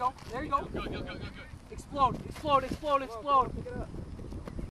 go. There you go. Go, go, go, go, go. Explode, explode, explode, explode. Pick it up.